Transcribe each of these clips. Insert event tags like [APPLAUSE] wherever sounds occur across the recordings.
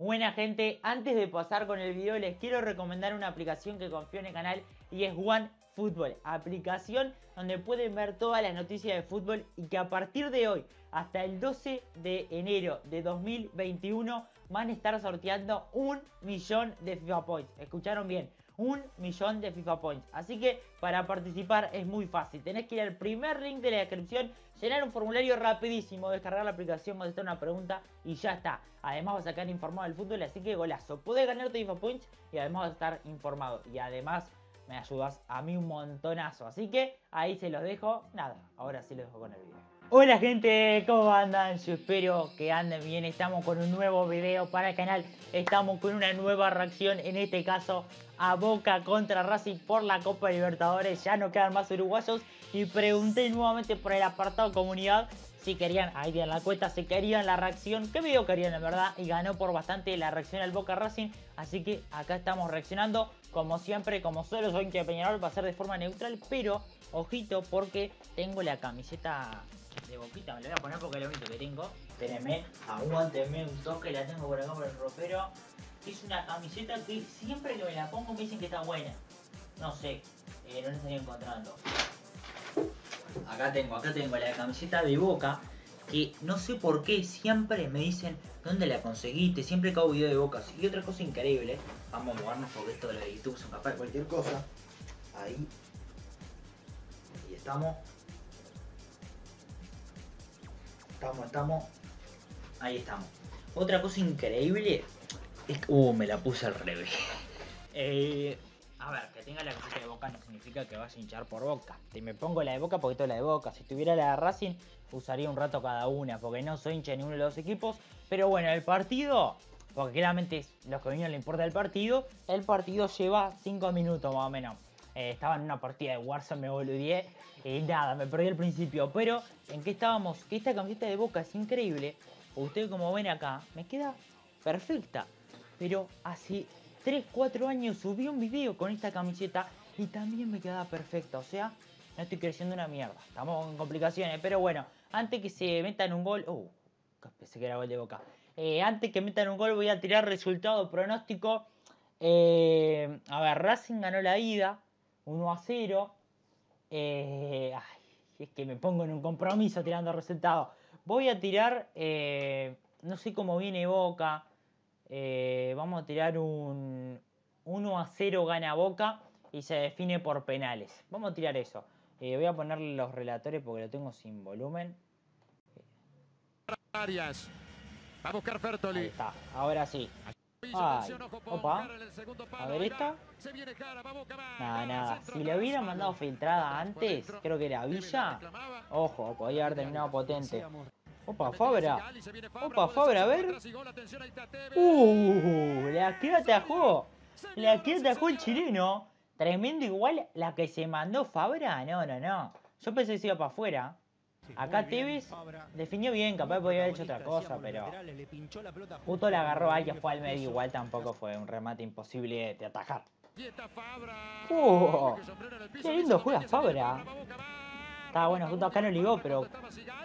Buena gente, antes de pasar con el video les quiero recomendar una aplicación que confío en el canal y es One Football, aplicación donde pueden ver todas las noticias de fútbol y que a partir de hoy hasta el 12 de enero de 2021 van a estar sorteando un millón de FIFA Points. ¿Escucharon bien? Un millón de FIFA Points. Así que para participar es muy fácil. Tenés que ir al primer link de la descripción, llenar un formulario rapidísimo, descargar la aplicación, contestar una pregunta y ya está. Además vas a sacar informado del fútbol, así que golazo. Podés ganarte FIFA Points y además vas a estar informado. Y además me ayudas a mí un montonazo. Así que ahí se los dejo. Nada, ahora sí los dejo con el video. Hola gente, ¿cómo andan? Yo espero que anden bien, estamos con un nuevo video para el canal, estamos con una nueva reacción, en este caso a Boca contra Racing por la Copa Libertadores, ya no quedan más uruguayos. Y pregunté nuevamente por el apartado comunidad si querían, ahí en la cuenta, si querían la reacción, qué video querían en verdad y ganó por bastante la reacción al Boca Racing, así que acá estamos reaccionando, como siempre, como solo soy que Peñarol. Va a ser de forma neutral, pero ojito porque tengo la camiseta boquita, me la voy a poner porque es lo que tengo. Espérenme, aguántenme un toque, la tengo por acá por el ropero. Es una camiseta que siempre que me la pongo me dicen que está buena. No sé, eh, no la estoy encontrando. Acá tengo, acá tengo la camiseta de boca. Que no sé por qué siempre me dicen dónde la conseguiste, siempre que hago video de boca. Y otra cosa increíble, vamos a movernos porque esto de los de YouTube son capaz de cualquier cosa. Ahí. Y estamos. Estamos, estamos. Ahí estamos. Otra cosa increíble es que... Uh, me la puse al revés. [LAUGHS] Eh, a ver, que tenga la camiseta de Boca no significa que vaya a hinchar por Boca. Si me pongo la de Boca, porque la de Boca. Si tuviera la de Racing, usaría un rato cada una, porque no soy hincha de ninguno de los equipos. Pero bueno, el partido, porque claramente los que vinieron le importa el partido, el partido lleva 5 minutos más o menos. Eh, estaba en una partida de Warzone, me boludeé. Y nada, me perdí al principio. Pero, ¿en qué estábamos? Que esta camiseta de Boca es increíble. Ustedes como ven acá, me queda perfecta. Pero hace 3, 4 años subí un video con esta camiseta y también me quedaba perfecta. O sea, no estoy creciendo una mierda. Estamos con complicaciones. Pero bueno, antes que se metan un gol... Uh, pensé que era gol de Boca. Eh, antes que metan un gol voy a tirar resultado pronóstico. Eh, a ver, Racing ganó la ida. 1 a 0. Eh, es que me pongo en un compromiso tirando resultados. Voy a tirar, eh, no sé cómo viene Boca. Eh, vamos a tirar un 1 a 0 gana Boca y se define por penales. Vamos a tirar eso. voy a ponerle los relatores porque lo tengo sin volumen. Arias. Va a buscar Fertoli. Ahí está, ahora sí. Ay, opa. A ver esta. Nada, nada. Si le hubiera mandado filtrada antes, creo que era Villa. Ojo, podía haber terminado potente. Opa, Fabra. Opa, Fabra, a ver. Uh, la que atajó. La que atajó el chileno. Tremendo igual la que se mandó Fabra. No, no, no. Yo pensé que se iba para afuera. Acá Tevez definió bien, capaz podía haber hecho otra cosa, pero justo le agarró ahí que fue al medio, igual tampoco fue un remate imposible de atajar. ¡Uh! ¡Qué lindo juega Fabra! Estaba bueno, justo acá no ligó, pero...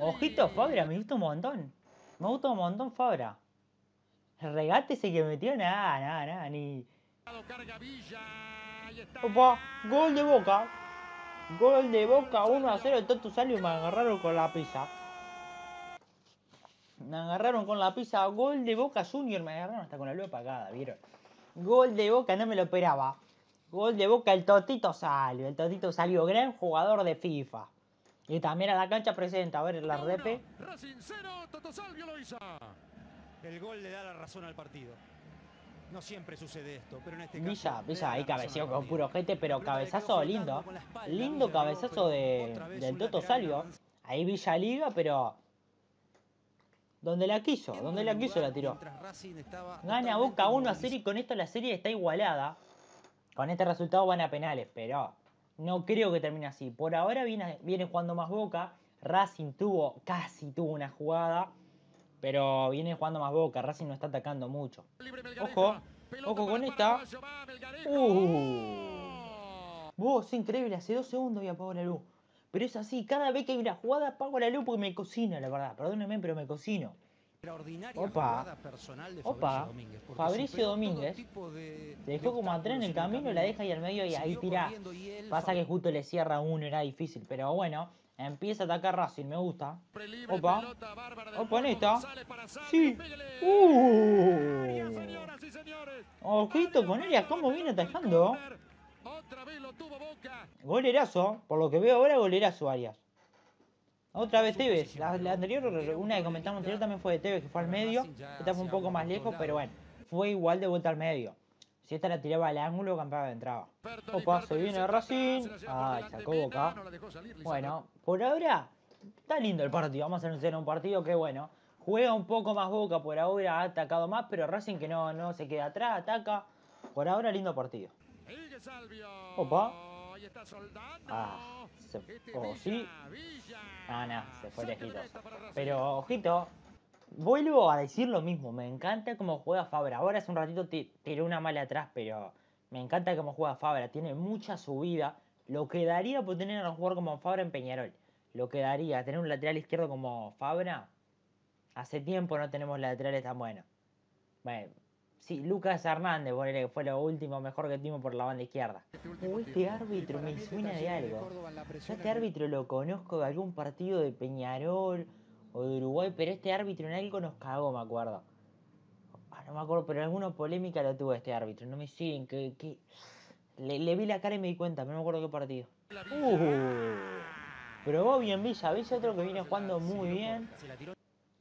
Ojito Fabra, me gusta un montón. Me gusta un montón Fabra. El regate ese que metió, nada, nada, nada, ni... Opa, gol de Boca. Gol de Boca 1 a 0 el Toto Salio me agarraron con la pizza. Me agarraron con la pizza. Gol de Boca Junior. Me agarraron hasta con la luz apagada, ¿vieron? Gol de Boca, no me lo esperaba. Gol de Boca, el Totito Salio. El Totito Salio, gran jugador de FIFA. Y también a la cancha presenta, a ver, la repe. El gol le da la razón al partido. No siempre sucede esto, pero en este caso... Villa, Villa ahí cabeció con puro gente, pero cabezazo lindo. Lindo cabezazo de, del Toto Salvio. Ahí Villa Liga, pero... Donde la quiso, donde la quiso la tiró. Gana Boca 1 a 0 y con esto la serie está igualada. Con este resultado van a penales, pero no creo que termine así. Por ahora viene, viene jugando más Boca. Racing tuvo, casi tuvo una jugada. Pero viene jugando más Boca. Racing no está atacando mucho. Ojo. Ojo con esta. Uh. Vos, increíble. Hace dos segundos voy a apagar la luz. Pero es así. Cada vez que hay una jugada apago la luz porque me cocino, la verdad. Perdónenme, pero me cocino. Extraordinaria Opa. Opa. Fabricio Domínguez, de- Se de dejó como a tres en el camino, la deja ahí al medio y ahí tira. Pasa que justo le cierra uno, era difícil. Pero bueno, empieza a atacar Racing, me gusta. Opa. Opa, en esta. Sí. Uh. Ojito con Arias, ¿cómo viene atajando? Golerazo, por lo que veo ahora, golerazo Arias. Otra vez Tevez. La, la anterior, una que comentamos anterior también fue de Tevez, que fue al medio. Esta fue un poco más lejos, pero bueno, fue igual de vuelta al medio. Si esta la tiraba al ángulo, campeaba de entrada. Opa, se viene Racing. Ay, sacó Boca. Bueno, por ahora está lindo el partido. Vamos a anunciar un partido que bueno. Juega un poco más Boca por ahora, ha atacado más, pero Racing que no, no se queda atrás, ataca. Por ahora lindo partido. Opa. Ah, se, oh, sí. Ah, no, se fue lejitos. Pero, ojito, vuelvo a decir lo mismo. Me encanta cómo juega Fabra. Ahora hace un ratito ti- tiró una mala atrás, pero me encanta cómo juega Fabra. Tiene mucha subida. Lo que daría por tener a un jugador como Fabra en Peñarol. Lo que daría tener un lateral izquierdo como Fabra. Hace tiempo no tenemos laterales tan buenos. Bueno, sí, Lucas Hernández, ponele que fue lo último mejor que tuvimos por la banda izquierda. Uh, este árbitro me suena de algo. Yo este árbitro lo conozco de algún partido de Peñarol o de Uruguay, pero este árbitro en algo nos cagó, me acuerdo. Ah, no me acuerdo, pero alguna polémica lo tuvo este árbitro. No me siguen, que... que... Le, le vi la cara y me di cuenta, pero no me acuerdo qué partido. Uh, probó bien Villa, Villa otro que viene jugando muy bien.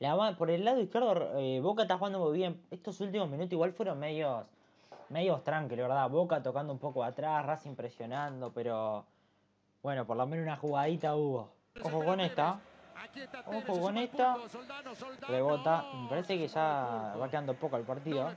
La La por el lado izquierdo, eh, Boca está jugando muy bien. Estos últimos minutos igual fueron medios, medios tranquilos, ¿verdad? Boca tocando un poco atrás, Racing presionando, pero bueno, por lo menos una jugadita hubo. Ojo con esta. Ojo con esta. Rebota. Me parece que ya va quedando poco el partido.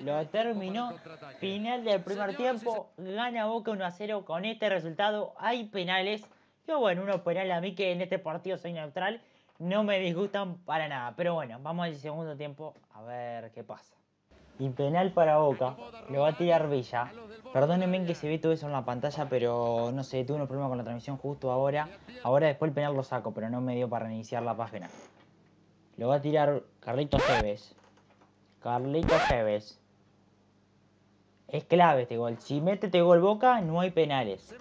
lo terminó. Final del primer tiempo. Gana Boca 1 a 0 con este resultado. Hay penales. Que bueno, unos penales a mí que en este partido soy neutral. No me disgustan para nada. Pero bueno, vamos al segundo tiempo a ver qué pasa. Y penal para Boca. Lo va a tirar Villa. Perdónenme que se ve todo eso en la pantalla, pero no sé, tuve unos problemas con la transmisión justo ahora. Ahora después el penal lo saco, pero no me dio para reiniciar la página. Lo va a tirar Carlitos Tevez. Carlitos Tevez. Es clave este gol. Si mete este gol Boca, no hay penales.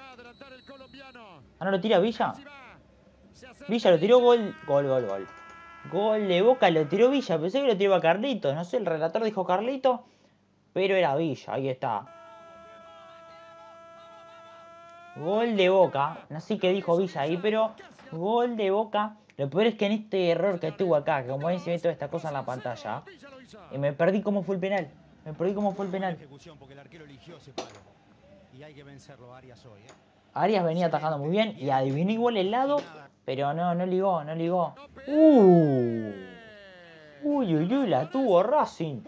Ah, no lo tira Villa. Sí va. Se acerca Villa lo tiró gol. Gol, gol, gol. Gol de Boca lo tiró Villa. Pensé que lo tiraba Carlitos. No sé, el relator dijo Carlitos. Pero era Villa. Ahí está. Gol de Boca. No sé qué dijo Villa ahí, pero gol de Boca. Lo peor es que en este error que tuvo acá, que como ven se ve toda esta cosa en la pantalla, y me perdí cómo fue el penal. Me perdí cómo fue el penal. Y hay que vencerlo Arias hoy, ¿eh? Arias venía atajando muy bien y adivinó igual el lado, pero no, no ligó, no ligó. Uh. Uy, uy, uy, la tuvo Racing.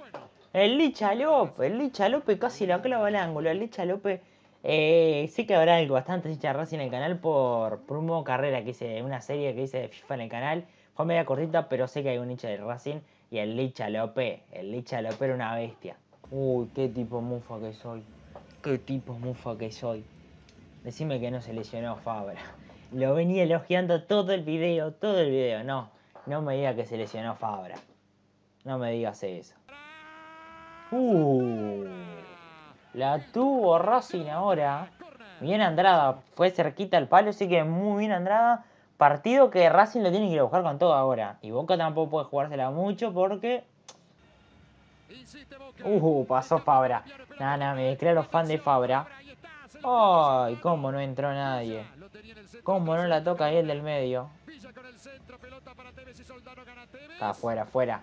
El Licha López, el Licha López casi la clava al ángulo. El Licha López, eh, sé que habrá algo bastante hincha de Racing en el canal por, por un modo carrera que hice, una serie que hice de FIFA en el canal. Fue media cortita, pero sé que hay un hincha de Racing. Y el Licha López, el Licha López era una bestia. Uy, qué tipo mufa que soy. Qué tipo mufa que soy. Decime que no se lesionó Fabra. [LAUGHS] Lo venía elogiando todo el video, todo el video. No, no me digas que se lesionó Fabra. No me digas eso. Uh, la tuvo Racing ahora. Bien Andrada, fue cerquita al palo, así que muy bien Andrada. Partido que Racing lo tiene que ir a buscar con todo ahora. Y Boca tampoco puede jugársela mucho porque... Uh, pasó Fabra. Nada, nada, me declaro fan de Fabra. Ahí está, se lo- Ay, cómo no entró nadie. En. Cómo no la toca ahí el del medio. Está afuera, afuera.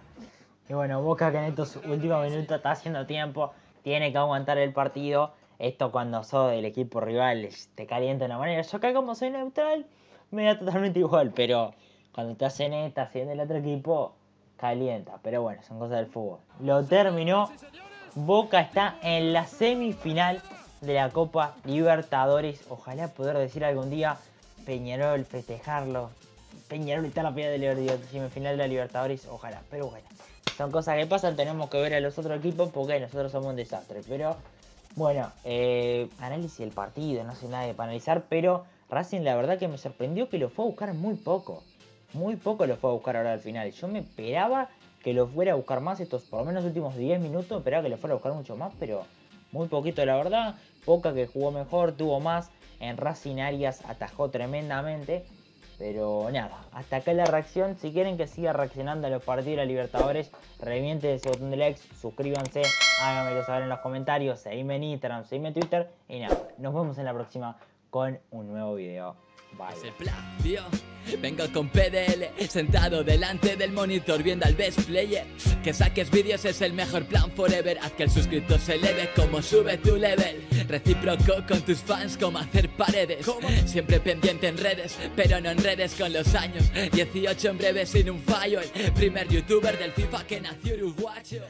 Y bueno, Boca que en estos últimos minutos está haciendo tiempo, tiene que aguantar el partido. Esto cuando sos del equipo rival te calienta de una manera. Yo acá como soy neutral, me da totalmente igual, pero cuando te hacen esta, haciendo el otro equipo, calienta. Pero bueno, son cosas del fútbol. Lo terminó. Boca está en la semifinal de la Copa Libertadores. Ojalá poder decir algún día Peñarol, festejarlo. Peñarol está en la final de la semifinal de la Libertadores. Ojalá, pero bueno. Son cosas que pasan, tenemos que ver a los otros equipos porque nosotros somos un desastre. Pero bueno, eh, análisis del partido, no sé nada de analizar, pero Racing la verdad que me sorprendió que lo fue a buscar muy poco. muy poco lo fue a buscar ahora al final. Yo me esperaba que lo fuera a buscar más estos, por lo menos últimos 10 minutos, esperaba que lo fuera a buscar mucho más, pero muy poquito la verdad. Poca que jugó mejor, tuvo más. En Racing Arias atajó tremendamente. Pero nada, hasta acá la reacción. Si quieren que siga reaccionando a los partidos de la Libertadores, revienten ese botón de likes, suscríbanse, háganmelo saber en los comentarios, seguime en Instagram, seguime en Twitter. Y nada, nos vemos en la próxima con un nuevo video. Bye. Es el plan, tío. Vengo con PDL, sentado delante del monitor viendo al best player. Que saques vídeos es el mejor plan forever. Haz que el suscriptor se eleve como sube tu level. Recíproco con tus fans como hacer paredes. Siempre pendiente en redes, pero no en redes con los años. 18 en breve sin un fallo. El primer youtuber del FIFA que nació uruguayo.